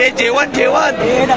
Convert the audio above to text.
हे जेवण जेवण